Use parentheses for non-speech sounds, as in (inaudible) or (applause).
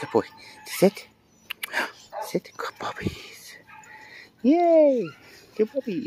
Good boy. Sit. Sit. (gasps) Good puppies. Yay. Good puppies.